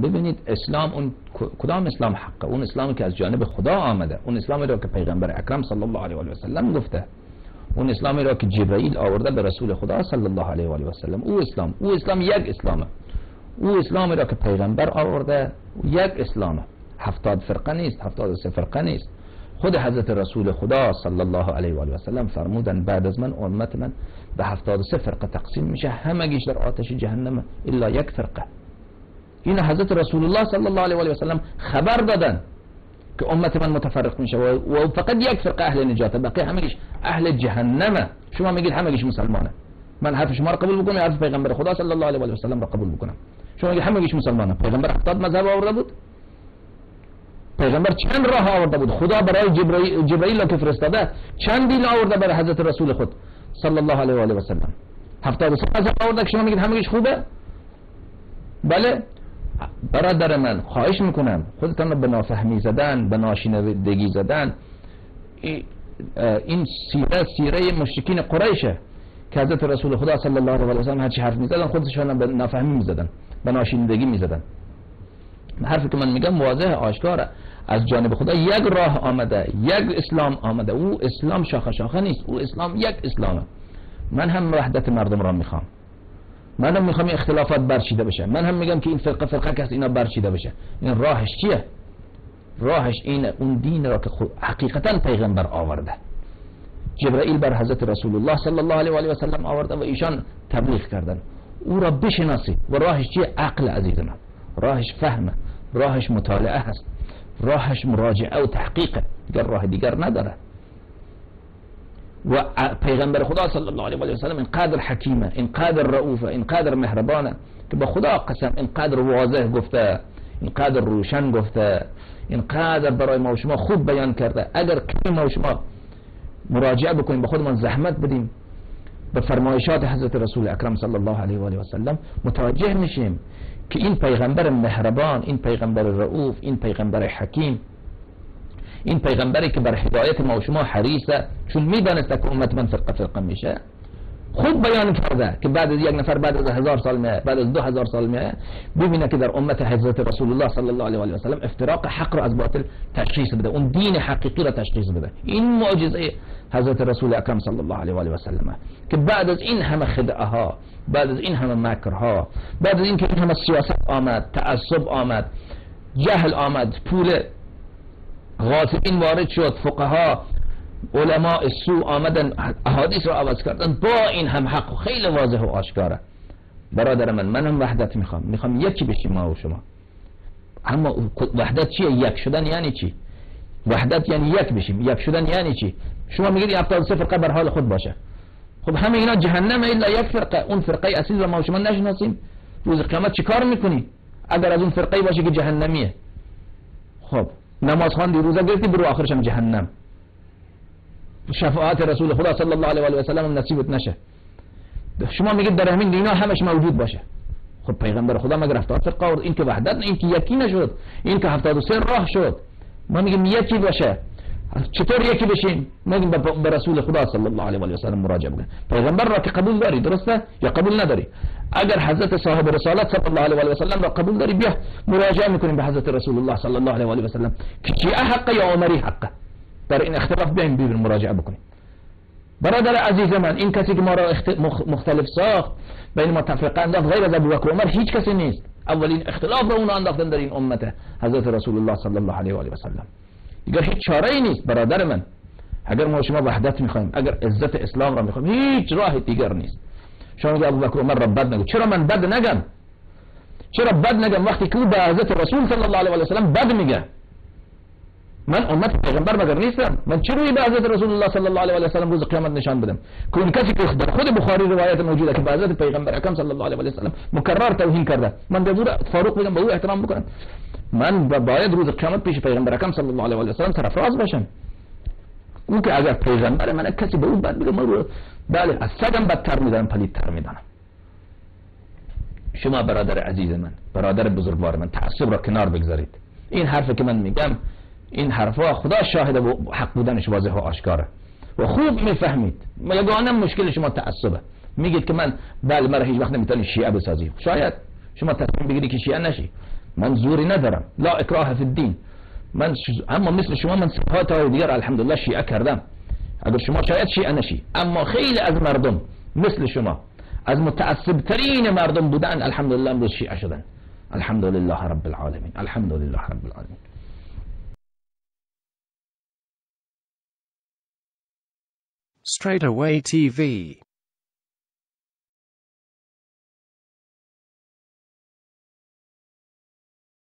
ببینید اسلام اون کدام اسلام حقه؟ اون اسلامی که از جانب خدا آمده اون اسلامی را که پیغمبر اکرم صلی الله علیه و سلم گفته اون اسلامی را که جبرئیل آورده به رسول خدا صلی الله علیه و سلم. او اسلام او اسلام یک اسلامه. او اسلامی را که پیغمبر آورده یک اسلامه. هفتاد فرقه نیست هفتاد سه فرقه نیست. خود حضرت رسول خدا صلی الله علیه و سلم فرمودن بعد از من امت من به هفتاد سه فرقه تقسیم میشه. همگیش در آتش جهنم الا یک فرقه. این حضرت رسول الله صلی الله علیه و سلم خبر دادن که امت من متفرق میشه و فقط یک فرقه اهل نجاته بقیه همگیش اهل جهنمه شما میگید همگیش مسلمانه. من حرف شما را قبول بکنم حرف پیغمبر خدا صلی الله علیه و سلم را قبول بکنم. شما میگید همگیش مسلمانه. پیغمبر 70 مذهب آورده بود. پیغمبر چند راه آورده بود؟ خدا برای جبرئیل جبرئیل که فرستاده چند دین آورده برای حضرت رسول خود صلی الله علیه و آله و سلم. 73 مذهب آورده که شما میگید همگیش خوبه؟ بله. برادر من خواهش می‌کنم خودتان رو به نافهمی زدن به ناشنیدگی زدن. این سیره سیره مشرکین قریشه که حضرت رسول خدا صلی الله علیه و سلم هرچی حرف می‌زدن خودشان به نافهمی می‌زدن به ناشنیدگی می‌زدن. حرفی که من میگم واضح آشکاره از جانب خدا. یک راه آمده یک اسلام آمده. او اسلام شاخه شاخه نیست او اسلام یک اسلامه. من هم وحدت مردم را می‌خوام. من هم می‌خوام اختلافات برچیده بشه. من هم میگم که این فرقه فرقه کس اینا برچیده بشه. این راهش چیه؟ راهش این اون دین را که حقیقتا پیغمبر آورده. جبرائیل بر حضرت رسول الله صلی الله علیه و آله و سلم آورده و ایشان تبلیغ کردن. او را بشناسی و راهش چیه؟ عقل عزیز من راهش فهمه راهش مطالعه هست راهش مراجعه و تحقیقه دیگر راه دیگر نداره. و پیغمبر خدا صلی الله علیه و سلم اینقدر حکیمه اینقدر رؤوفه اینقدر مهربانه که به خدا قسم اینقدر واضح گفته اینقدر روشن گفته اینقدر برای ما و شما خوب بیان کرده. اگر کمی ما و شما مراجعه بکنیم به خودمان زحمت بدیم به فرمایشات حضرت رسول اکرم صلی الله علیه و آله و سلم متوجه میشیم که این پیغمبر مهربان این پیغمبر رؤوف این پیغمبر حکیم این پیغمبری که بر هدایت ما و شما حریصه چون میدانسته که امت من فرقة فرقة میشه خوب بیان کرده که بعد از یک نفر بعد از هزار سال میه بعد از دو هزار سال میه ببینه که در امت حضرت رسول الله صلی الله علیه و سلم افتراق حق را از باطل تشخیص بده اون دین حقیقی را تشخیص بده. این معجزه حضرت رسول اکرم صلی الله علیه و سلم که بعد از این همه خدعه ها بعد از این همه مکر ها بعد از این که این همه سیاست آمد تعصب آمد جهل آمد پول غاصبین وارد شد. فقها علماء سو آمدن احادیث رو عوض کردن. با این هم حق خیلی واضح و آشکاره. برادر من من هم وحدت می‌خوام. می‌خوام یکی بشیم ما و شما. اما وحدت چیه؟ یک شدن یعنی چی؟ وحدت یعنی یک بشیم. یک شدن یعنی چی؟ شما میگید هفتاد سه فرقه بر حال خود باشه. خب همه اینا جهنم الا یک فرقه. اون فرقه اصیل رو ما و شما نشناسیم. روز قیامت چیکار می‌کنی؟ اگر از اون فرقه باشه که جهنمیه. خب نماز خواندی روزه گرفتی برو آخرش جهنم. شفاعت رسول خدا صلی الله علیه و سلم نصیبت نشه. شما میگید در همین دینا همش موجود باشه. خب پیغمبر خدا مگر هفتاد فرقه آورد؟ این که وحدت این که یکی نشد این که هفتاد و سه راه شد. ما میگیم یکی باشه. چطور یکی بشیم میگیم به رسول خدا صلی الله علیه و سلم مراجعة بکنیم پیغمبر را که قبول داری درسته؟ یا قبول نداری؟ اگر حضرت صاحب رسالت صلی الله علیه و سلم را قبول داری بیا مراجعه میکنیم به حضرت رسول الله صلی الله علیه و سلم که چی حق یا عمری حقه در این اختلاف بیایم بیایم مراجعه بکنیم. برادر عزیز من این کسی که ما را مختلف ساخت بین متفقه انداخت غیر از ابوبکر عمر هیچ کسی نیست. اولین اختلاف را اون انداختن در این امت حضرت رسول الله صلی الله علیه و آله و سلم دیگر هیچ چاره ای نیست برادر من. اگر ما شما وحدت میخوایم اگر عزت اسلام را میخوایم هیچ راه دیگر نیست. شما میگه ابوبکر عمر را بد نگو. چرا من بد نگم؟ چرا بد نگم؟ وقتی که أو به حضرت رسول صلی الله علیه و سلم بد میگه. من امت پیغمبر مگر نیستم؟ من چه روی به حضرت رسول الله صلی الله علیه و سلم روز قیامت نشان بدم؟ که اون کسی که در خود بخاری روایت موجوده که به حضرت پیغمبر اکرم صلی الله علیه و سلم مکرر توهین کرده. من به فاروق بگم به أو احترام بکنم. من باید روز قیامت پیش پیغمبر اکرم صلی الله علیه و سلم سرفراز باشم. اون که اگر پیغمبر من کسی به اون بعد بگم من بله از سگم بدتر می‌دانم پلیدتر می‌دانم. شما برادر عزیز من برادر بزرگوار من تعصب را کنار بگذارید. این حرف که من میگم این حرفا خدا شاهد و حق بودنش واضح و آشکاره. و خوب می‌فهمید. یگانه مشکل شما تعصبه. میگید که من بله مرا هیچ وقت نمی‌تونی شیعه بسازی. شاید شما تصمیم بگیری که شیعه نشی. من زوری ندارم لا اکراه فی الدین من أما مثل شما من صفات ها دیگر الحمدلله شیعه کردم اگر شما شاید شیعه نشی أما خیلی از مردم مثل شما. از متعصب ترین مردم بودن الحمدلله امروز شیعه شدن. الحمدلله رب العالمین. الحمدلله رب العالمین. Straight Away TV